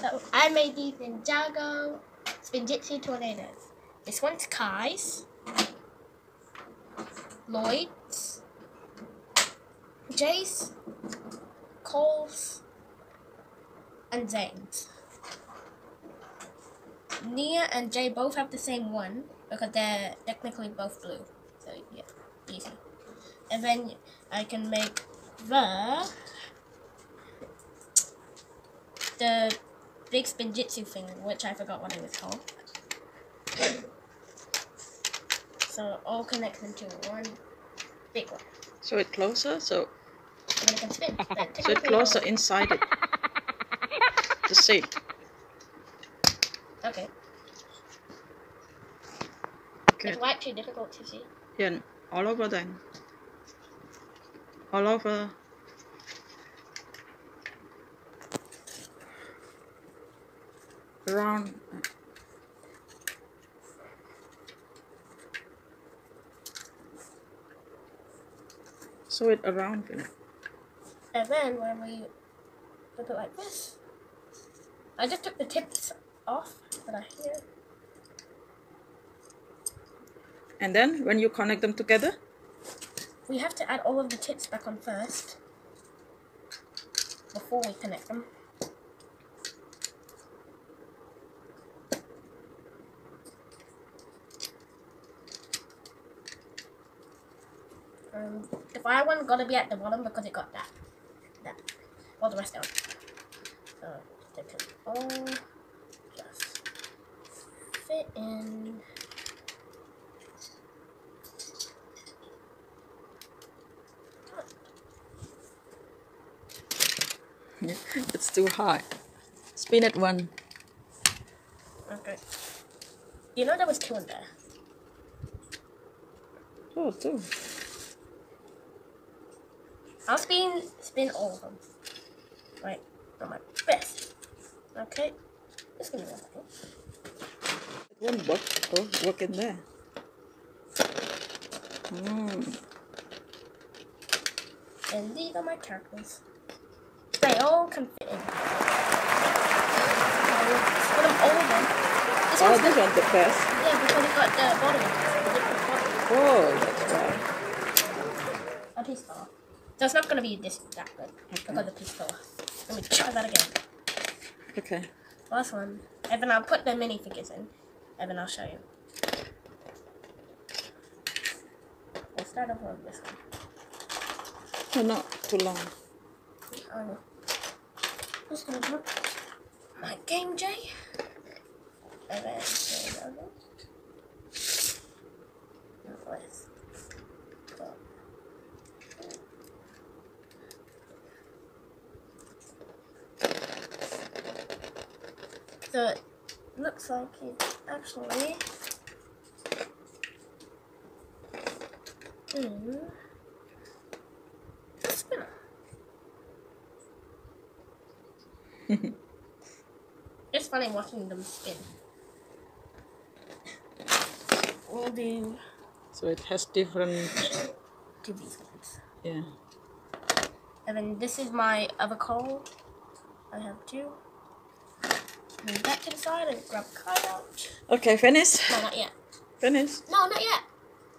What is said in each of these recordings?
So I made these Ninjago Spinjitzu tornadoes. This one's Kai's, Lloyd's, Jay's, Cole's, and Zane's. Nya and Jay both have the same one because they're technically both blue. So yeah, easy. And then I can make the the big spinjitzu thing, which I forgot what it was called. So all connect into one big one. So it closer, so it spin. So it closer inside it. the same. Okay. Good. It's too difficult to see. Yeah, all over then. All over. Around. So it around. know. And then when we flip it like this, I just took the tips off that are here. And then when you connect them together, We have to add all of the tips back on first before we connect them. Um, the fire one gotta be at the bottom because it got that. That. All the rest don't. So they can all just fit in. it's too high. Spin it one. Okay. You know there was two in there. Oh, two. I'll spin spin all of them. Right, on my best. Okay. Just give me one second. It won't work. Oh, work in there. Mm. And these are my characters. They all can fit in. Put them all them. This Oh, this one's the best. yeah, because it got the bottom. The different bottom. Oh, that's right. A piece fell off. So it's not gonna be this that good because the piece fell off. Let me try that again. Okay. Last one. Evan, I'll put the minifigures in. Evan, I'll show you. We'll start off with this one. Oh, not too long. Oh no. Just gonna my game J. And then there we go. Now let's go. So it looks like it's actually in a spinner. It's funny watching them spin. We'll do So it has different. two these ones. Yeah. And then this is my other Cole. I have two. Move that to the side and grab the card out. Okay, finish. No, not yet. Finish. No, not yet.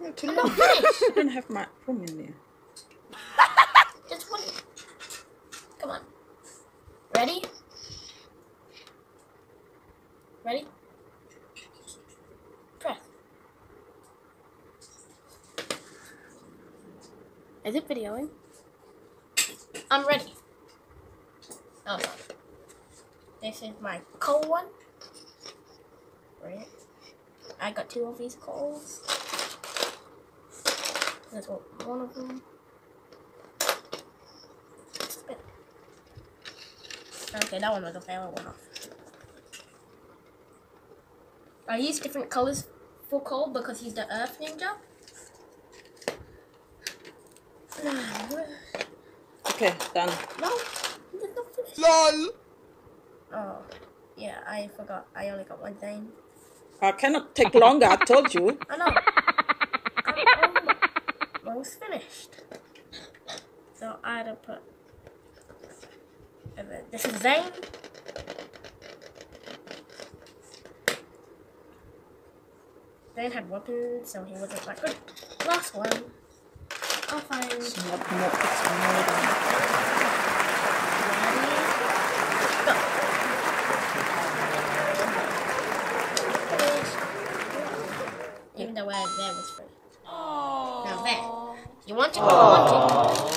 No, I'm not finished. I don't have my room in there. Just one. Come on. Ready? Ready? Press. Is it videoing? I'm ready. Oh no. This is my Cole one. Right. I got two of these Coles. There's one one of them. Okay, that one was a fail. one off. I use different colors for Cole because he's the Earth Ninja. Okay, done. No. LOL. Oh, yeah, I forgot. I only got one thing. I cannot take longer, I told you. I know. I'm almost finished. So I'd have put. This is Zane. Zane had weapons, so he wasn't that good. Last one. I'll find. It's not, not, it's Though was free. Now there. You want to? You want to?